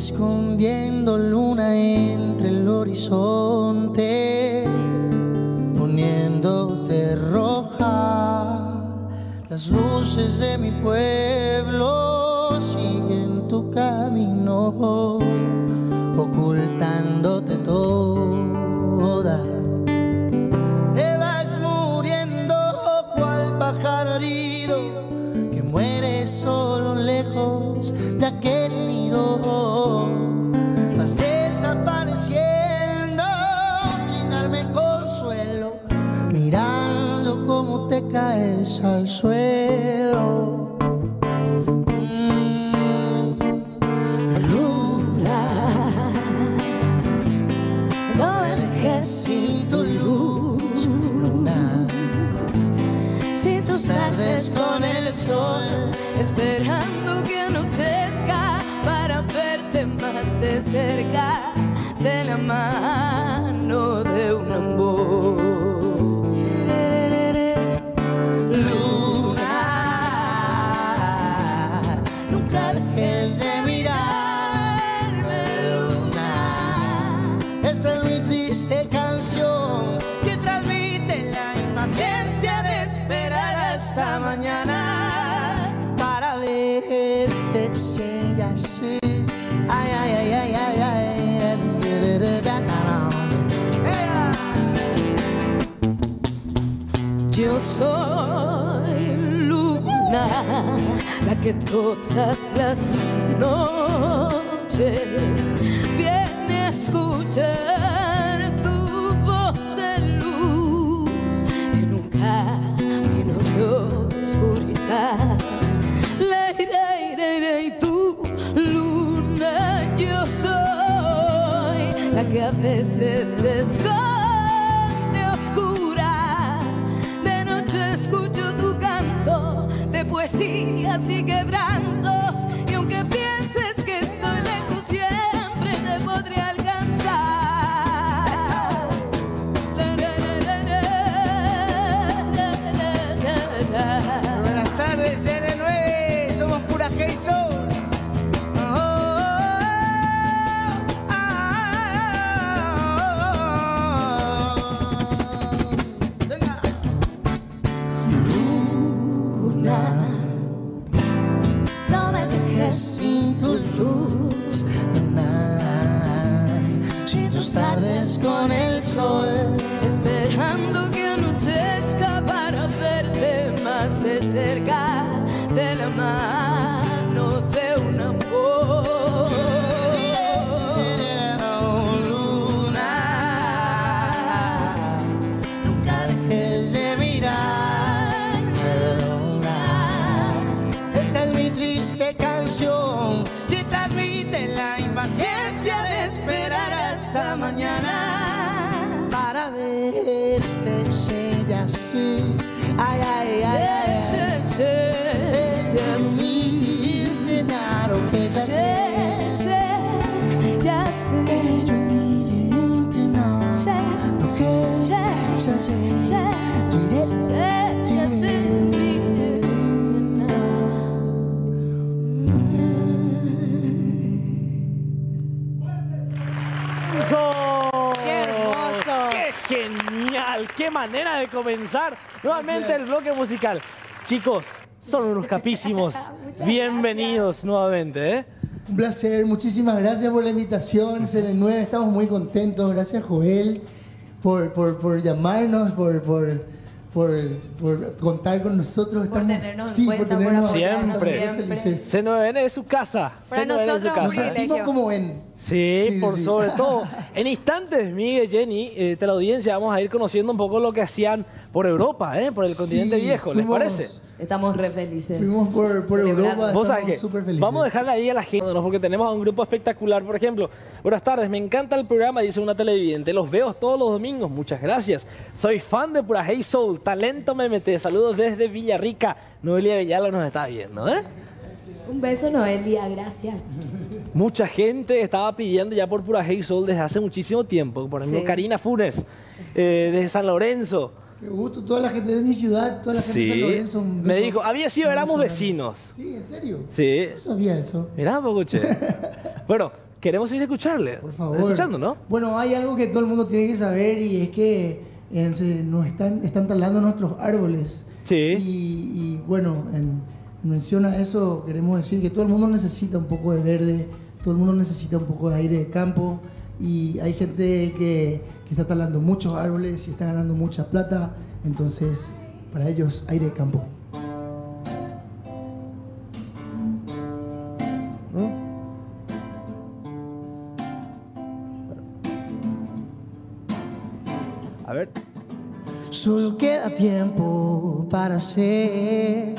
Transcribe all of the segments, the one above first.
escondiendo luna entre el horizonte, poniéndote roja. Las luces de mi pueblo siguen tu camino, ocultándote toda. Te vas muriendo cual pájaro herido que muere solo lejos de aquel todas las noches viene a escuchar tu voz de luz en un camino de oscuridad. Leire, leire, y tú, luna, yo soy la que a veces esconde poesías y quebrantos. Y aunque pienses que estoy lejos, siempre te podré alcanzar. Buenas tardes, N9, somos pura Hey de comenzar nuevamente el bloque musical! Chicos, son unos capísimos. Bienvenidos nuevamente, ¿eh? Un placer, muchísimas gracias por la invitación, CN9, estamos muy contentos, gracias Joel por, por, por llamarnos, por, por, por, por contar con nosotros. Por estamos, tenernos en sí, cuenta, por por tenernos apoyarnos Siempre. siempre. felices. C9N es su casa. Para C9N es su nosotros, Nos casa. privilegio. sentimos como en... Sí, Sí, por sí. sobre todo. En instantes, Miguel, Jenny, eh, de la audiencia, vamos a ir conociendo un poco lo que hacían por Europa, ¿eh? por el Sí, continente viejo. ¿Les fuimos- parece? Estamos re felices. Fuimos por, por. Europa, Vos estamos súper felices. vamos a dejarle ahí a la gente, ¿no? porque tenemos a un grupo espectacular. Por ejemplo, buenas tardes, me encanta el programa, dice una televidente. Los veo todos los domingos, muchas gracias. Soy fan de Pura Hey Soul, talento MMT. Saludos desde Villarrica. Noelia Villalba nos está viendo, ¿eh? Un beso, Noelia, gracias. Mucha gente estaba pidiendo ya por Pura Hey Soul desde hace muchísimo tiempo. Por ejemplo, Sí. Karina Funes, eh, desde San Lorenzo. Qué gusto, toda la gente de mi ciudad, toda la gente de San Sí, Lorenzo. un me beso- dijo, había sido, éramos beso vecinos. Sí, ¿en serio? Sí. No sabía eso. Mirá, Pocuche. bueno, queremos ir a escucharle. Por favor. Escuchando, ¿no? Bueno, hay algo que todo el mundo tiene que saber y es que eh, se nos están, están talando nuestros árboles. Sí. Y, y, bueno, en mención a eso queremos decir que todo el mundo necesita un poco de verde, todo el mundo necesita un poco de aire de campo y hay gente que, que está talando muchos árboles y está ganando mucha plata. Entonces, para ellos, aire de campo. A ver. Solo queda tiempo para ser.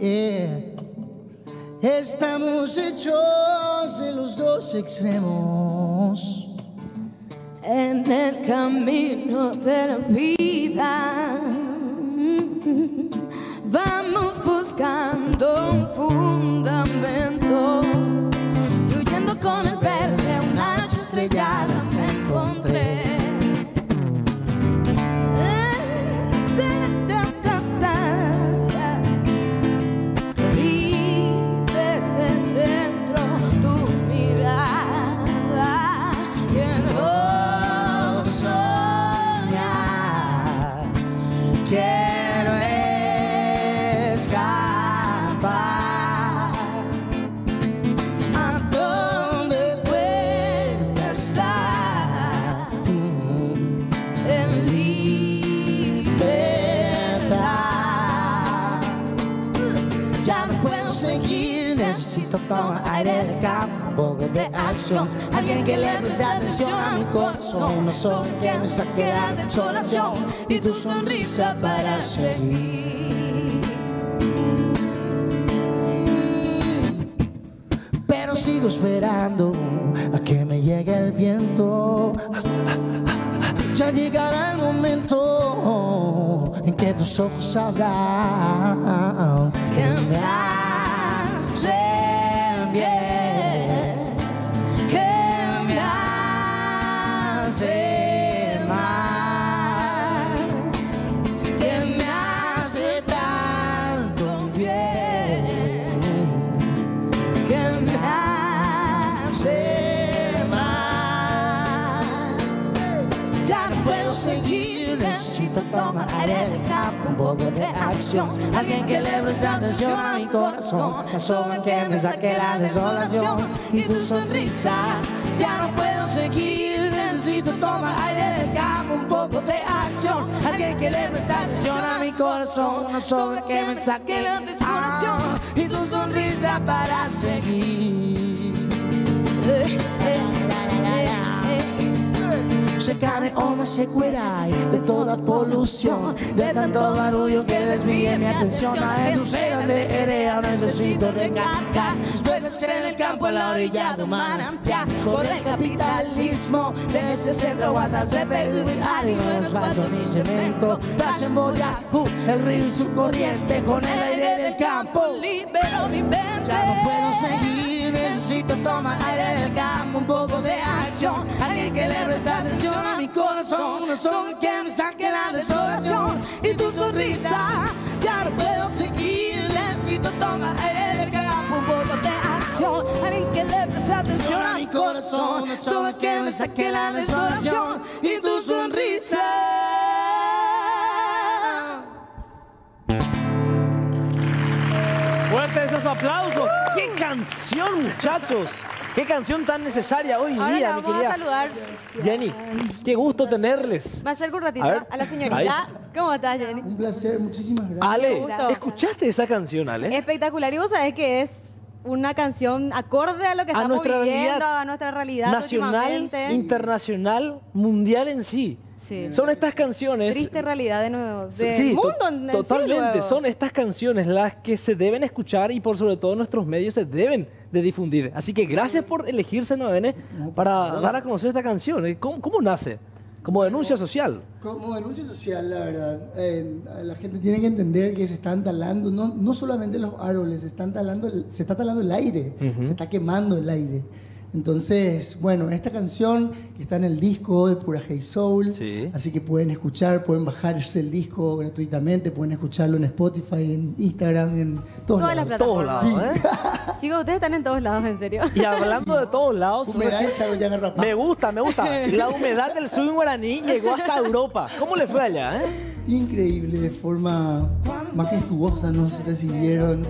Eh. Estamos hechos de los dos extremos. en el camino de la vida. Vamos buscando un fundamento, desde Alguien que le preste atención a mi corazón, no soy que me saque la desolación y tu sonrisa para seguir. Pero sigo esperando a que me llegue el viento. Ya llegará el momento en que tus ojos sabrán que me necesito tomar aire del campo, un poco de acción. Alguien que le preste atención a mi corazón, la soga que me saque la desolación y tu sonrisa. Ya no puedo seguir, necesito tomar aire del campo, un poco de acción. Alguien que le preste atención a mi corazón, una soga que me saque la desolación y tu sonrisa para seguir. Se carne o me se cuerai de toda polución, de tanto barullo que desvíe mi atención a Edusera de Erea, necesito recargar. Puedes en el campo en la orilla de un manantial, por el capitalismo de ese centro guatas de y no es asfalto ni cemento. Das en Boyacú, el río y su corriente con el aire del campo. libero mi mente. Ya no puedo seguir, necesito tomar aire del campo, un poco de acción. Alguien que le preste atención a mi corazón, no soy que me saque la desolación y tu sonrisa. Ya no puedo seguir, necesito tomar aire del campo, un poco de acción. Alguien que le preste atención a mi corazón, no soy que me saque la desolación y tu sonrisa. Esos aplausos. ¡Qué canción, muchachos! ¡Qué canción tan necesaria hoy Ahora día, mi vamos a saludar. Jenny! ¡Qué gusto tenerles! Me acerco un ratito A ver. a, la señorita. ¿Cómo estás, Jenny? Un placer, muchísimas gracias. Ale, gusto. ¿escuchaste esa canción, Ale? Espectacular. Y vos sabés que es una canción acorde a lo que A estamos nuestra viviendo, realidad a nuestra realidad Nacional, últimamente. internacional, mundial en sí. Sí. Son estas canciones... Triste realidad de nuevo, del Sí, mundo en- totalmente. Son estas canciones las que se deben escuchar y por sobre todo nuestros medios se deben de difundir. Así que gracias por elegirse 9N para dar a conocer esta canción. ¿Cómo, cómo nace? Como denuncia social. Como denuncia social, la verdad, eh, la gente tiene que entender que se están talando, no, no solamente los árboles, se, están talando, el- se está talando el aire, se está quemando el aire. Entonces, bueno, esta canción que está en el disco de Pura Hey Soul, Sí. así que pueden escuchar, pueden bajarse el disco gratuitamente, pueden escucharlo en Spotify, en Instagram, en todos Todas las lados. Todos lados, Sí. ¿eh? Chicos, ustedes están en todos lados, en serio. Y hablando de todos lados, Humedad ya paz. me gusta, me gusta. La humedad del swing guaraní llegó hasta Europa. ¿Cómo le fue allá, eh? Increíble, de forma majestuosa nos recibieron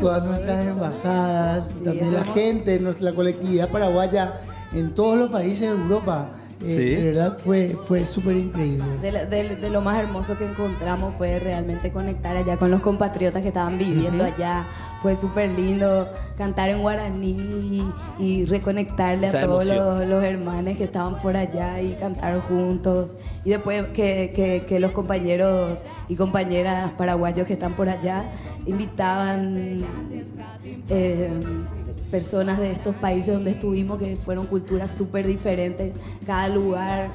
todas nuestras embajadas, también la gente, nuestra colectividad paraguaya en todos los países de Europa. Eh, Sí. De verdad fue, fue súper increíble. De, de- de lo más hermoso que encontramos fue realmente conectar allá con los compatriotas que estaban viviendo allá. Fue súper lindo cantar en guaraní y, y reconectarle Esa a todos los, los hermanos que estaban por allá y cantar juntos. Y después que, que- que los compañeros y compañeras paraguayos que están por allá invitaban eh, personas de estos países donde estuvimos que fueron culturas súper diferentes, cada lugar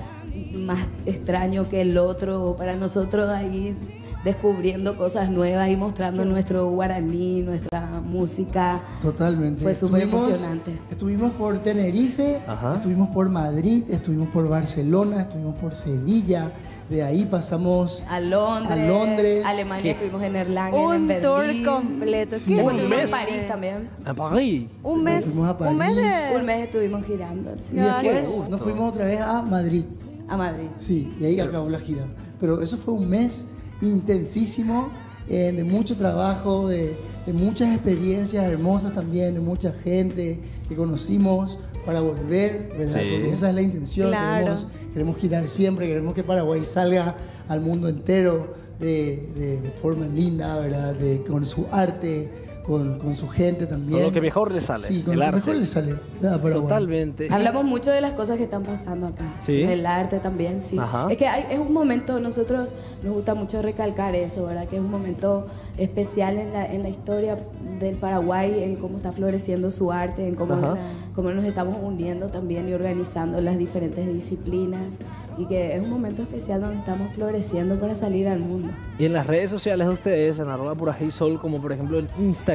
más extraño que el otro, para nosotros ahí descubriendo cosas nuevas y mostrando nuestro guaraní, nuestra música. Totalmente. Fue súper Estuvimos- emocionante. Estuvimos por Tenerife, Ajá. estuvimos por Madrid, estuvimos por Barcelona, estuvimos por Sevilla. De ahí pasamos A Londres, A Londres. Alemania, ¿Qué? estuvimos en Erlangen, en Un tour Berlín. completo. Sí. ¿Qué Un mes. en París también. A París. Un mes. Fuimos a Un mes París. de... Un mes estuvimos girando sí, y después nos fuimos otra vez a Madrid. a Madrid. Sí, y ahí acabó la gira. Pero eso fue un mes intensísimo, eh, de mucho trabajo, de, de muchas experiencias hermosas también, de mucha gente que conocimos para volver, ¿verdad? Sí. Porque esa es la intención. Claro. Queremos, queremos girar siempre, queremos que Paraguay salga al mundo entero de, de- de forma linda, ¿verdad? De, con su arte, con, con su gente también. Con lo que mejor le sale, Sí, con el lo arte. mejor le sale. ¿verdad? a Paraguay. Totalmente. Hablamos mucho de las cosas que están pasando acá. Sí. En el arte también, sí. Ajá. Es que hay- es un momento, nosotros nos gusta mucho recalcar eso, ¿verdad? Que es un momento especial en la, en la historia del Paraguay, en cómo está floreciendo su arte, en cómo, Ajá. cómo nos estamos uniendo también y organizando las diferentes disciplinas. Y que es un momento especial donde estamos floreciendo para salir al mundo. Y en las redes sociales de ustedes, en arroba pura Hey Soul, como por ejemplo en Instagram,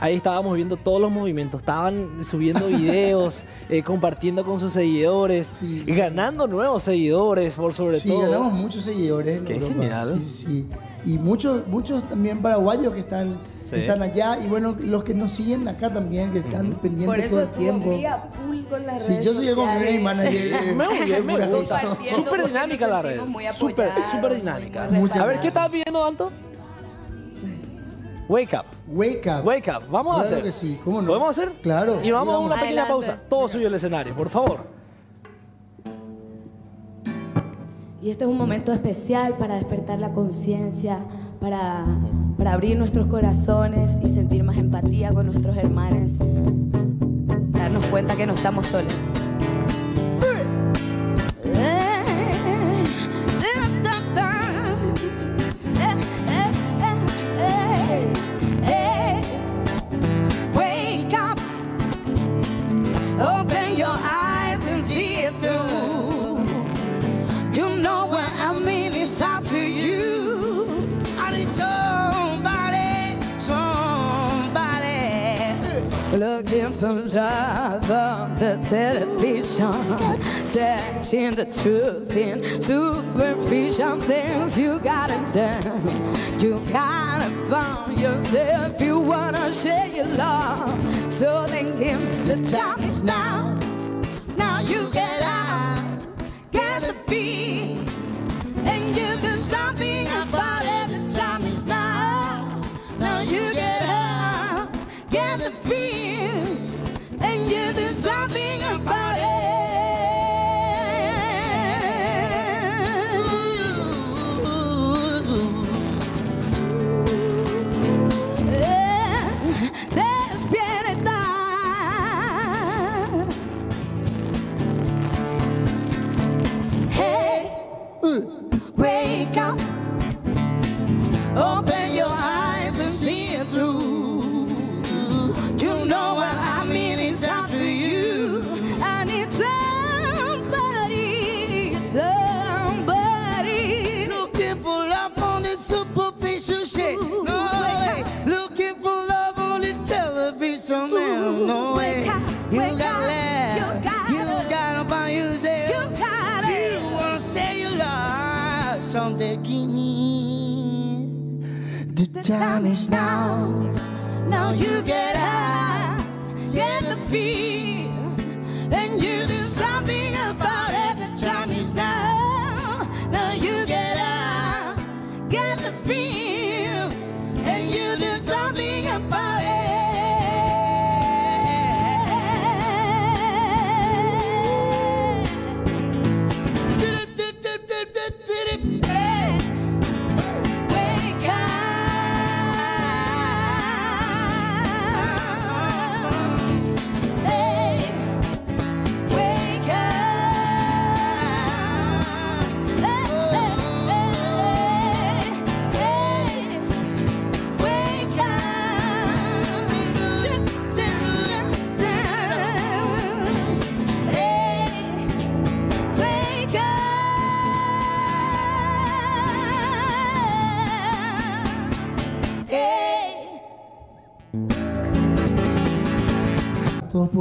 ahí estábamos viendo todos los movimientos. Estaban subiendo videos, eh, compartiendo con sus seguidores, Sí. ganando nuevos seguidores, por sobre sí, todo. ganamos muchos seguidores en Qué Europa. genial. Sí, sí, sí. Y muchos, muchos también paraguayos que están, Sí. están allá. Y bueno, los que nos siguen acá también, que están pendientes Por todo eso el tiempo. estuvo a full con las Sí, redes yo soy el community manager. me gusta. Súper dinámica la red. Súper, dinámica. muy Muchas A ver, ¿qué estás viendo, Anto? Wake up. Wake up. Wake up. Vamos a Claro hacer. que sí, ¿cómo no? ¿Podemos hacer? Claro. Y vamos a una pequeña Adelante. pausa. Todo suyo el escenario, por favor. Y este es un momento especial para despertar la conciencia, para, para abrir nuestros corazones y sentir más empatía con nuestros hermanos. Darnos cuenta que no estamos solos. For love on the television, searching the truth in superficial things you gotta done. You gotta find yourself, you wanna share your love. So then give The time is now. Now you get out, get the feet, and you do something Time is now. Now you get out, get the feel,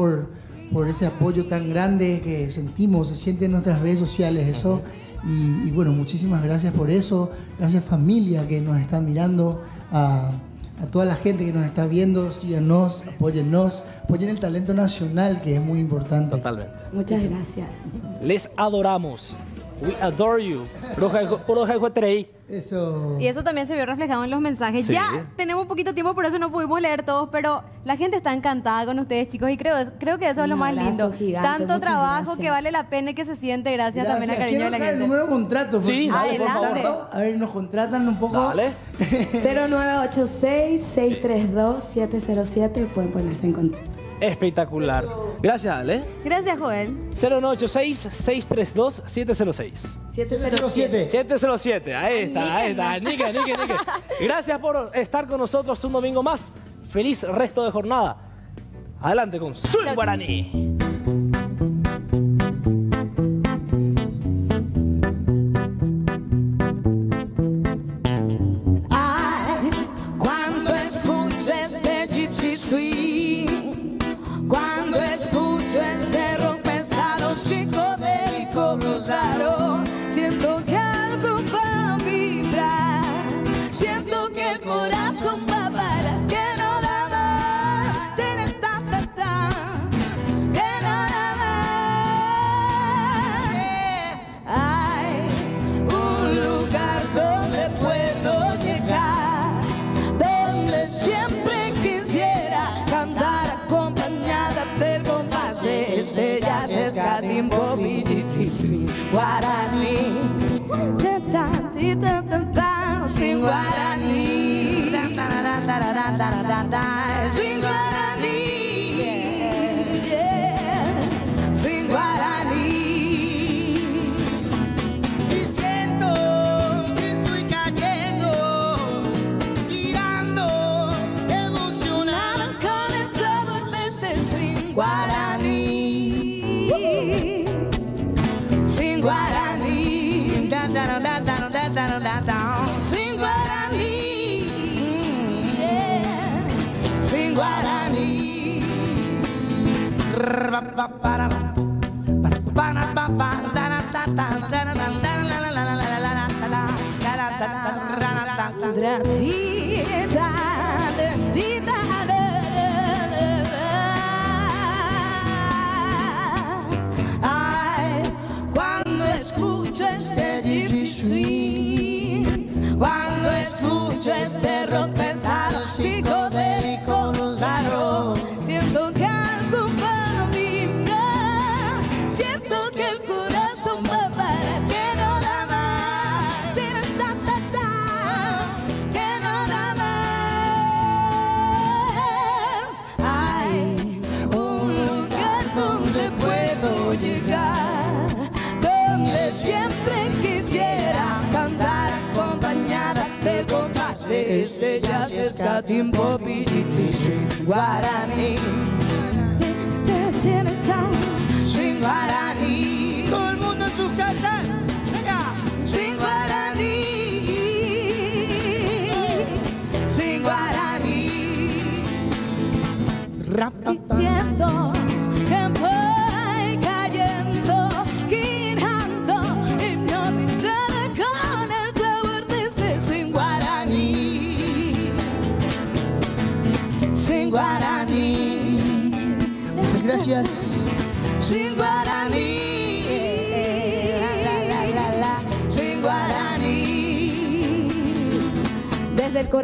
por, por ese apoyo tan grande que sentimos, se siente en nuestras redes sociales eso. Y, y bueno, muchísimas gracias por eso. Gracias familia que nos está mirando, a, a toda la gente que nos está viendo, síganos, apóyennos, apoyen el talento nacional que es muy importante. Totalmente. Muchas gracias. Les adoramos. We adore you. Puro Jejueterei. Eso. Y eso también se vio reflejado en los mensajes. Sí. Ya tenemos poquito tiempo, por eso no pudimos leer todos, pero la gente está encantada con ustedes, chicos, y creo, creo que eso es lo más lindo. gigante, Tanto trabajo gracias. que vale la pena y que se siente gracias, también al cariño de la dejar el gente. número de contrato. por Sí, si dale, por favor. A ver, nos contratan un poco. Dale. 0986-632-707 pueden ponerse en contacto. Espectacular. Gracias, Ale. Gracias, Joel. 0986-632-706. 707. 707, ahí está, ahí está. Nique, nique, nique. Gracias por estar con nosotros un domingo más. Feliz resto de jornada. Adelante con Swing Guaraní. Why Ra, pa. Ay, cuando escucho este gypsy cuando escucho este rock pesado, Got in Poppy Gypsy Street, Guarani. Swing Guarani. Todo el mundo en sus casas. Venga. Swing Guarani. Swing Guarani. Rap,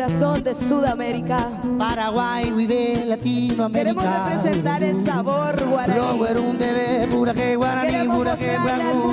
corazón de Sudamérica Paraguay, vive Latinoamérica. queremos representar el sabor guaraní. Queremos mostrarle al guaraní.